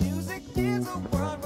Music is a world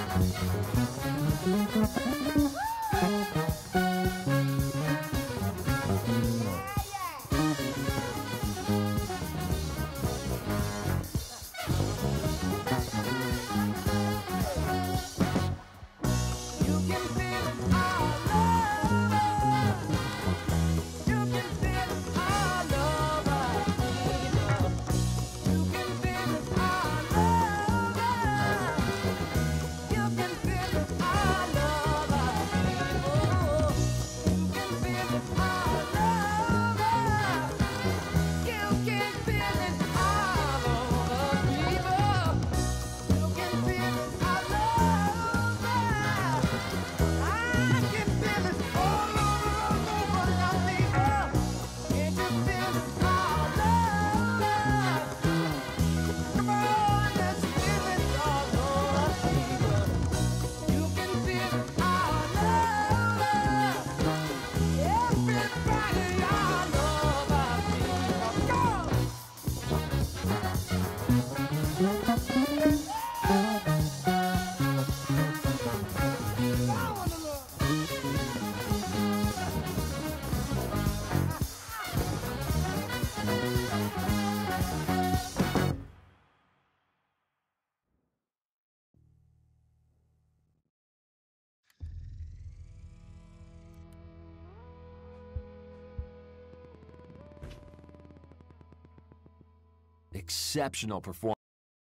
You can Exceptional performance.